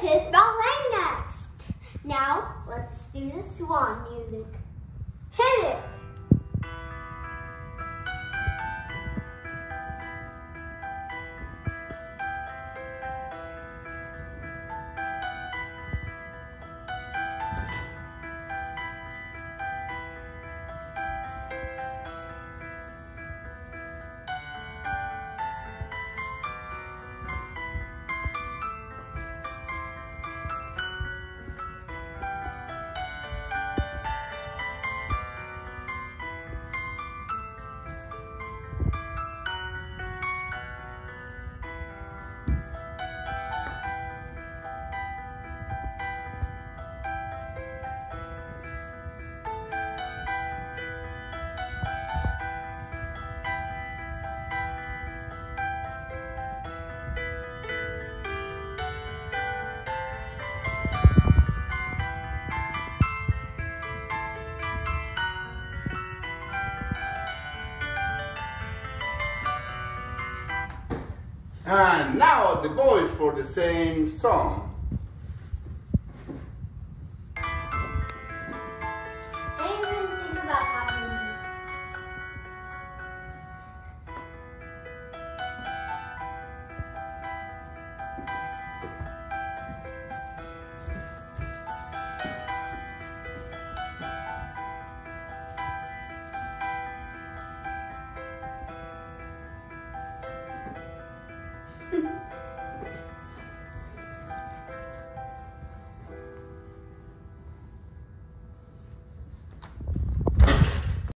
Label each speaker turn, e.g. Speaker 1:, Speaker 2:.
Speaker 1: It's his ballet next. Now, let's do the swan music. Hit it!
Speaker 2: And now the boys for the same song.
Speaker 1: 嗯